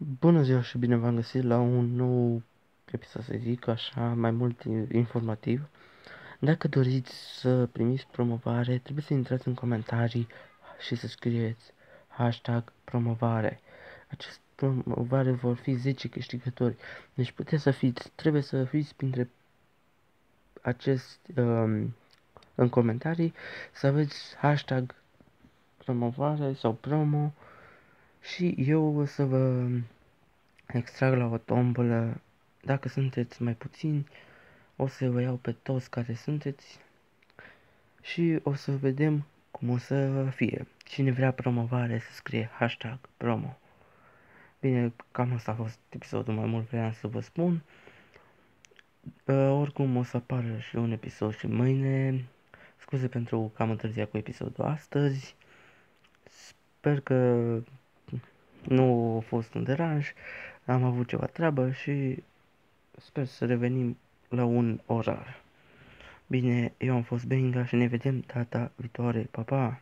Bună ziua și bine v-am găsit la un nou episod, să zic așa, mai mult informativ. Dacă doriți să primiți promovare, trebuie să intrați în comentarii și să scrieți hashtag promovare. Acest promovare vor fi 10 câștigători. Deci puteți să fiți, trebuie să fiți printre acest um, în comentarii, să aveți hashtag promovare sau promo și eu o să vă extrag la o tombolă. Dacă sunteți mai puțini, o să vă iau pe toți care sunteți și o să vedem cum o să fie. Cine vrea promovare să scrie hashtag promo. Bine, cam asta a fost episodul, mai mult vreau să vă spun. Uh, oricum o să apară și un episod și mâine. Scuze pentru că am întârziat cu episodul astăzi. Sper că nu a fost un deranj, am avut ceva treabă și sper să revenim la un orar. Bine, eu am fost Benga și ne vedem data viitoare. Pa, pa!